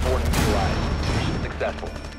4 neutralized. Mission successful.